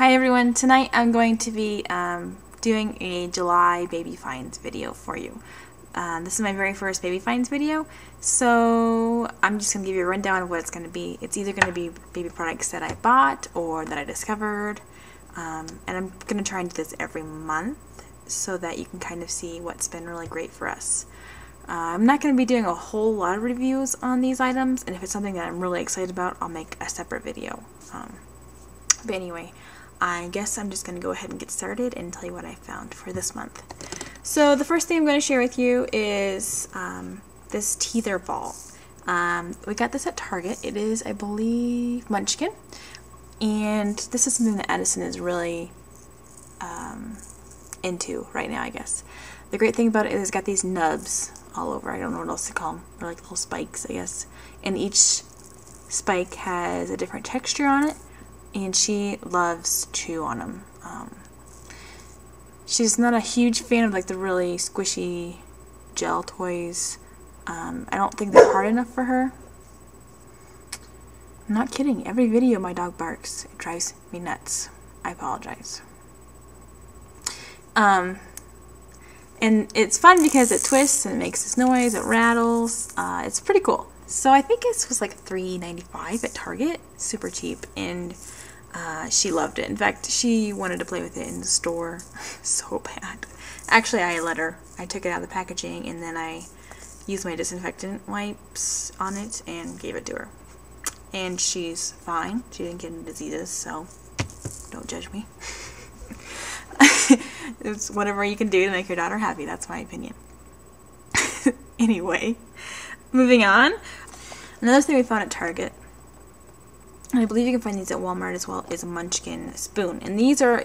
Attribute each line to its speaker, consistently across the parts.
Speaker 1: Hi everyone, tonight I'm going to be um, doing a July baby finds video for you. Uh, this is my very first baby finds video, so I'm just going to give you a rundown of what it's going to be. It's either going to be baby products that I bought or that I discovered, um, and I'm going to try and do this every month so that you can kind of see what's been really great for us. Uh, I'm not going to be doing a whole lot of reviews on these items, and if it's something that I'm really excited about, I'll make a separate video. Um, but anyway, I guess I'm just going to go ahead and get started and tell you what I found for this month. So the first thing I'm going to share with you is um, this teether ball. Um, we got this at Target. It is, I believe, Munchkin. And this is something that Addison is really um, into right now, I guess. The great thing about it is it's got these nubs all over. I don't know what else to call them. They're like little spikes, I guess. And each spike has a different texture on it and she loves chew on them. Um, she's not a huge fan of like the really squishy gel toys. Um, I don't think they're hard enough for her. I'm not kidding. Every video my dog barks. It drives me nuts. I apologize. Um, and it's fun because it twists and it makes this noise. It rattles. Uh, it's pretty cool. So I think it was like $3.95 at Target. Super cheap. And uh, she loved it. In fact, she wanted to play with it in the store so bad. Actually, I let her. I took it out of the packaging and then I used my disinfectant wipes on it and gave it to her. And she's fine. She didn't get any diseases, so don't judge me. it's whatever you can do to make your daughter happy. That's my opinion. anyway, moving on. Another thing we found at Target I believe you can find these at Walmart as well, is a Munchkin spoon. And these are,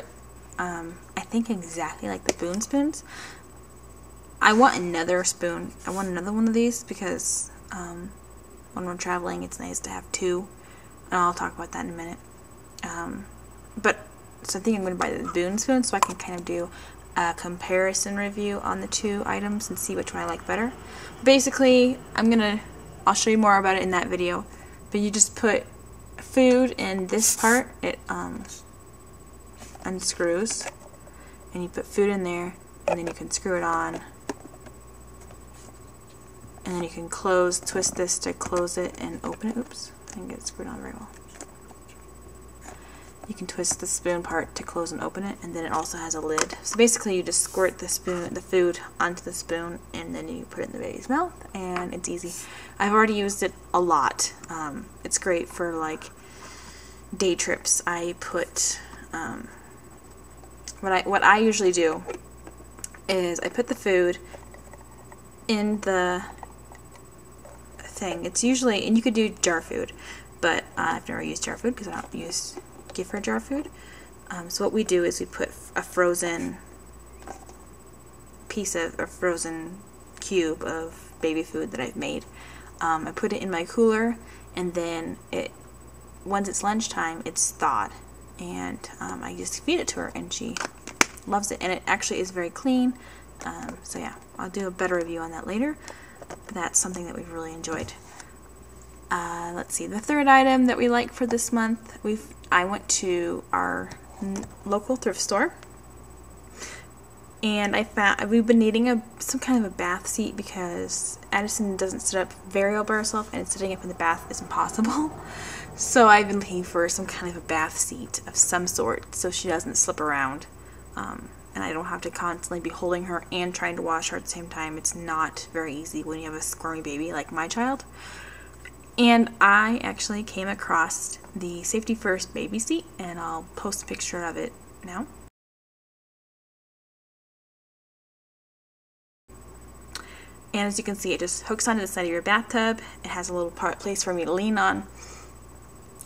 Speaker 1: um, I think, exactly like the Boon spoons. I want another spoon. I want another one of these because um, when we're traveling, it's nice to have two. And I'll talk about that in a minute. Um, but, so I think I'm going to buy the Boon spoon so I can kind of do a comparison review on the two items and see which one I like better. Basically, I'm going to, I'll show you more about it in that video. But you just put food in this part, it um, unscrews. And you put food in there, and then you can screw it on. And then you can close, twist this to close it and open it. Oops, I didn't get it screwed on very well. You can twist the spoon part to close and open it, and then it also has a lid. So basically, you just squirt the spoon, the food onto the spoon, and then you put it in the baby's mouth, and it's easy. I've already used it a lot. Um, it's great for like day trips, I put um, what I what I usually do is I put the food in the thing. It's usually and you could do jar food, but uh, I've never used jar food because I don't use gift her jar food. Um, so what we do is we put a frozen piece of a frozen cube of baby food that I've made. Um, I put it in my cooler and then it once it's lunchtime, it's thawed. And um, I just feed it to her, and she loves it. And it actually is very clean. Um, so yeah, I'll do a better review on that later. But that's something that we've really enjoyed. Uh, let's see, the third item that we like for this month, we've I went to our local thrift store and I found we've been needing a some kind of a bath seat because Addison doesn't sit up very well by herself, and sitting up in the bath is impossible. So I've been looking for some kind of a bath seat of some sort so she doesn't slip around, um, and I don't have to constantly be holding her and trying to wash her at the same time. It's not very easy when you have a squirmy baby like my child. And I actually came across the Safety First baby seat, and I'll post a picture of it now. And as you can see, it just hooks onto the side of your bathtub. It has a little part place for me to lean on.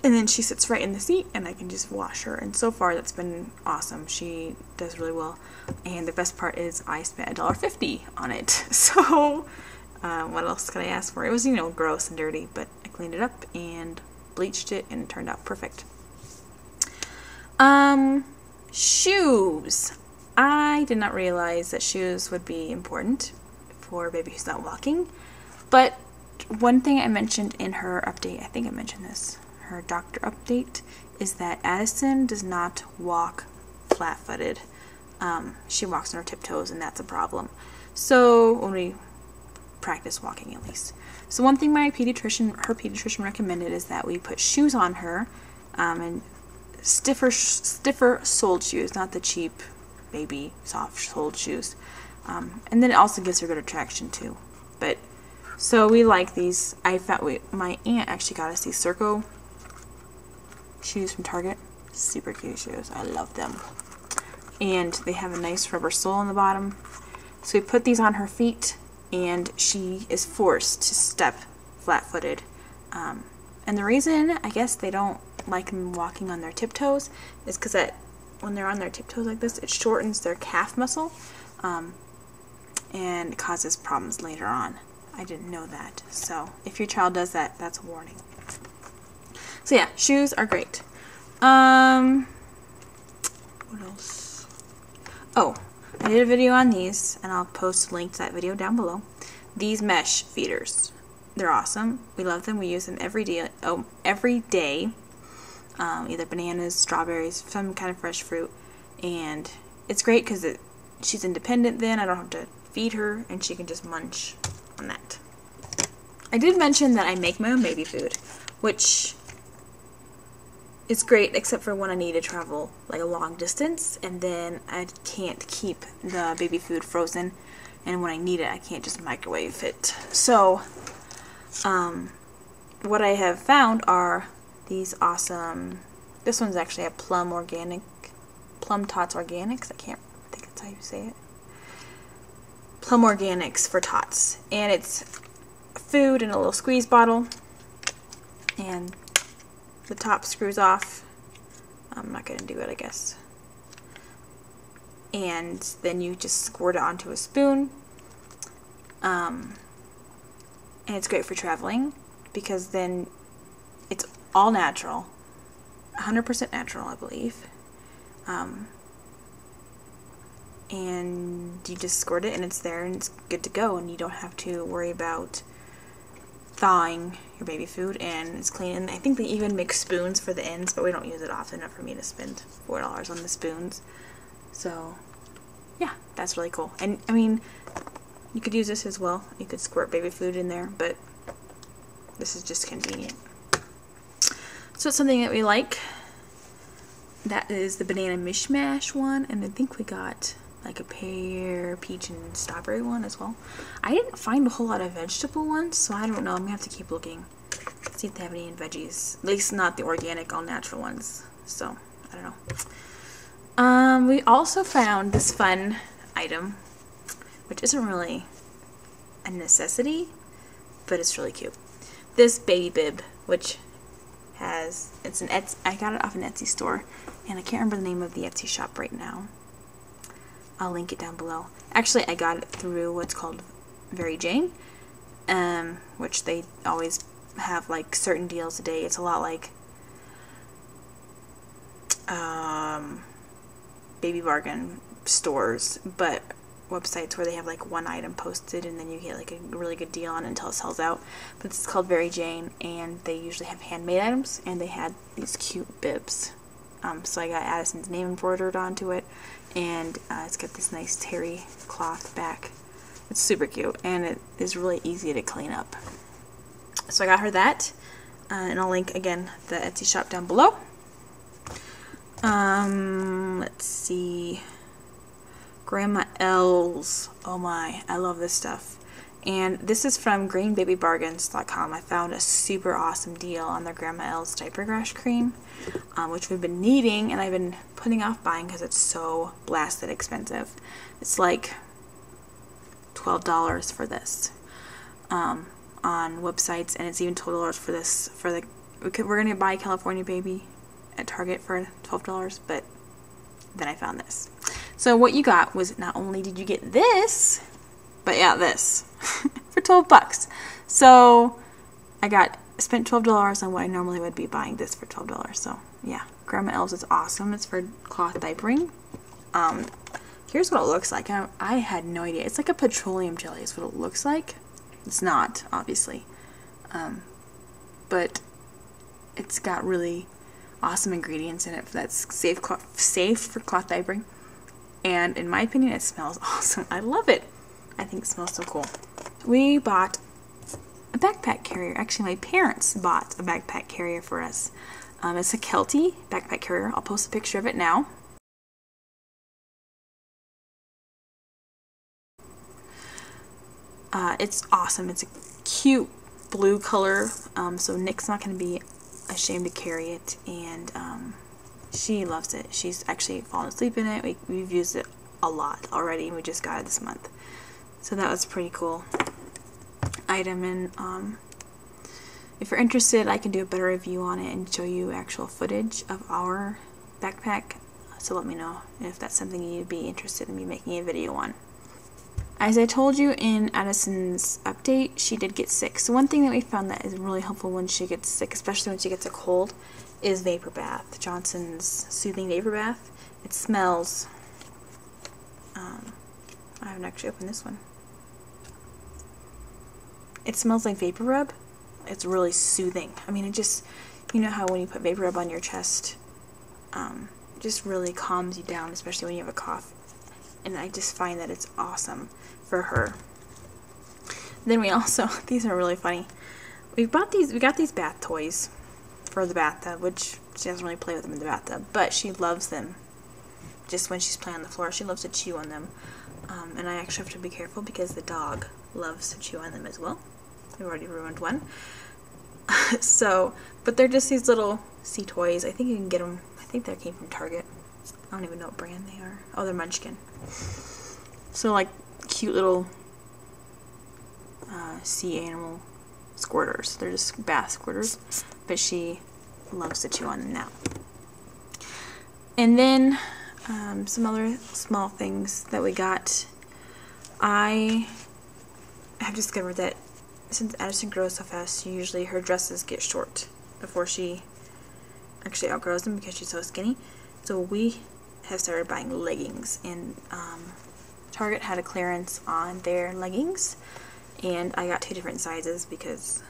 Speaker 1: And then she sits right in the seat and I can just wash her. And so far that's been awesome. She does really well. And the best part is I spent $1.50 on it. So uh, what else could I ask for? It was, you know, gross and dirty, but I cleaned it up and bleached it and it turned out perfect. Um, shoes. I did not realize that shoes would be important for baby who's not walking. But one thing I mentioned in her update, I think I mentioned this, her doctor update, is that Addison does not walk flat-footed. Um, she walks on her tiptoes, and that's a problem. So when we practice walking, at least. So one thing my pediatrician, her pediatrician recommended is that we put shoes on her, um, and stiffer, stiffer soled shoes, not the cheap baby soft soled shoes. Um, and then it also gives her good attraction too. But so we like these. I found we, my aunt actually got us these Circo shoes from Target. Super cute shoes. I love them. And they have a nice rubber sole on the bottom. So we put these on her feet, and she is forced to step flat-footed. Um, and the reason I guess they don't like them walking on their tiptoes is because that when they're on their tiptoes like this, it shortens their calf muscle um, and causes problems later on. I didn't know that. So if your child does that, that's a warning. So yeah, shoes are great. Um, what else? Oh, I did a video on these, and I'll post a link to that video down below. These mesh feeders. They're awesome. We love them. We use them every day. Oh, every day um, either bananas, strawberries, some kind of fresh fruit. And it's great because it, she's independent then. I don't have to feed her and she can just munch on that. I did mention that I make my own baby food, which is great except for when I need to travel like a long distance and then I can't keep the baby food frozen and when I need it I can't just microwave it. So um, what I have found are these awesome, this one's actually a Plum Organic, Plum Tots Organics, I can't think that's how you say it. Plum Organics for Tots. And it's food in a little squeeze bottle. And the top screws off. I'm not going to do it, I guess. And then you just squirt it onto a spoon. Um, and it's great for traveling because then it's all natural, 100% natural, I believe. Um, and you just squirt it and it's there and it's good to go and you don't have to worry about thawing your baby food and it's clean. And I think they even make spoons for the ends but we don't use it often enough for me to spend four dollars on the spoons. So yeah that's really cool. And I mean you could use this as well. You could squirt baby food in there but this is just convenient. So it's something that we like. That is the banana mishmash one, and I think we got like a pear, peach, and strawberry one as well. I didn't find a whole lot of vegetable ones, so I don't know. I'm gonna have to keep looking. See if they have any in veggies. At least not the organic, all natural ones. So, I don't know. Um, we also found this fun item, which isn't really a necessity, but it's really cute. This baby bib, which has it's an Etsy, I got it off an Etsy store and I can't remember the name of the Etsy shop right now. I'll link it down below. Actually, I got it through what's called Very Jane, um, which they always have like certain deals a day. It's a lot like um, Baby Bargain stores, but websites where they have like one item posted and then you get like a really good deal on it until it sells out. But it's called Very Jane and they usually have handmade items and they had these cute bibs. Um, so I got Addison's name embroidered onto it and uh, it's got this nice terry cloth back. It's super cute and it is really easy to clean up. So I got her that uh, and I'll link again the Etsy shop down below. Um, let's see. Grandma El's. Oh my, I love this stuff. And this is from greenbabybargains.com. I found a super awesome deal on their Grandma El's diaper rash cream, um, which we've been needing and I've been putting off buying because it's so blasted expensive. It's like $12 for this um, on websites, and it's even $12 for this. For the We're going to buy California Baby at Target for $12, but then I found this. So what you got was not only did you get this, but yeah, this for 12 bucks. So I got spent $12 on what I normally would be buying this for $12. So yeah, Grandma El's is awesome. It's for cloth diapering. Um, here's what it looks like. I, I had no idea. It's like a petroleum jelly is what it looks like. It's not, obviously. Um, but it's got really awesome ingredients in it that's safe, cloth, safe for cloth diapering. And in my opinion, it smells awesome. I love it. I think smells so cool. We bought a backpack carrier. Actually, my parents bought a backpack carrier for us. Um, it's a Kelty backpack carrier. I'll post a picture of it now. Uh, it's awesome. It's a cute blue color, um, so Nick's not going to be ashamed to carry it, and um, she loves it. She's actually fallen asleep in it. We, we've used it a lot already, and we just got it this month. So that was pretty cool item, and um, if you're interested, I can do a better review on it and show you actual footage of our backpack. So let me know if that's something you'd be interested in me making a video on. As I told you in Addison's update, she did get sick. So one thing that we found that is really helpful when she gets sick, especially when she gets a cold, is vapor bath. Johnson's soothing vapor bath. It smells. Um, I haven't actually opened this one. It smells like vapor rub. It's really soothing. I mean, it just, you know how when you put vapor rub on your chest, um, it just really calms you down, especially when you have a cough. And I just find that it's awesome for her. Then we also, these are really funny. We bought these, we got these bath toys for the bathtub, which she doesn't really play with them in the bathtub, but she loves them. Just when she's playing on the floor, she loves to chew on them. Um, and I actually have to be careful because the dog loves to chew on them as well. I've already ruined one. so, but they're just these little sea toys. I think you can get them, I think they came from Target. I don't even know what brand they are. Oh, they're Munchkin. So, like, cute little uh, sea animal squirters. They're just bath squirters, but she loves to chew on them now. And then um, some other small things that we got. I have discovered that since Addison grows so fast, usually her dresses get short before she actually outgrows them because she's so skinny. So we have started buying leggings, and um, Target had a clearance on their leggings, and I got two different sizes because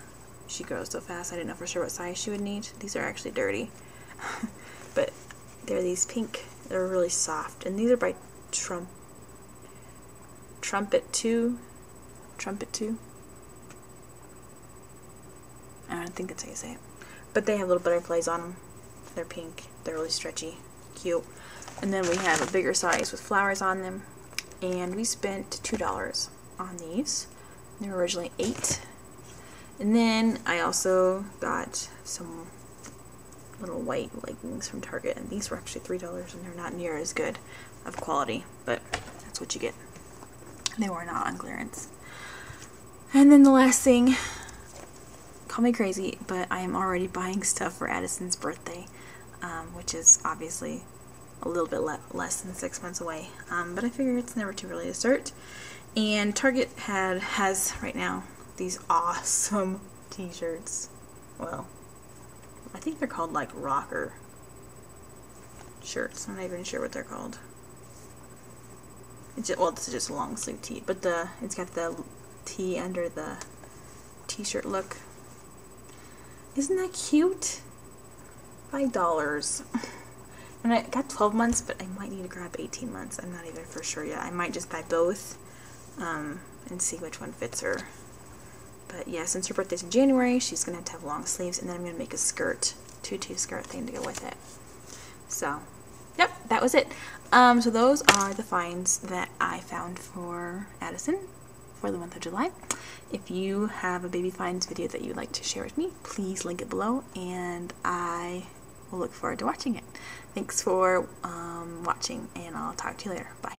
Speaker 1: she grows so fast. I didn't know for sure what size she would need. These are actually dirty, but they're these pink. They're really soft, and these are by Trump Trumpet Two. Trumpet too. I don't think that's how you say it. But they have little butterflies on them. They're pink. They're really stretchy. Cute. And then we have a bigger size with flowers on them. And we spent $2 on these. They were originally 8 And then I also got some little white leggings from Target. And these were actually $3 and they're not near as good of quality. But that's what you get. They were not on clearance. And then the last thing call me crazy, but I am already buying stuff for Addison's birthday, um, which is obviously a little bit le less than six months away. Um, but I figure it's never too early to start. And Target had has right now these awesome t-shirts. Well, I think they're called like rocker shirts. I'm not even sure what they're called. It's just, well, this is just a long sleeve tee, but the it's got the tee under the t-shirt look. Isn't that cute? Five dollars. And I got 12 months, but I might need to grab 18 months. I'm not even for sure yet. I might just buy both um, and see which one fits her. But yeah, since her birthday's in January, she's going to have to have long sleeves, and then I'm going to make a skirt, tutu skirt thing to go with it. So, yep, that was it. Um, so those are the finds that I found for Addison for the month of July. If you have a baby finds video that you'd like to share with me, please link it below and I will look forward to watching it. Thanks for um, watching and I'll talk to you later. Bye.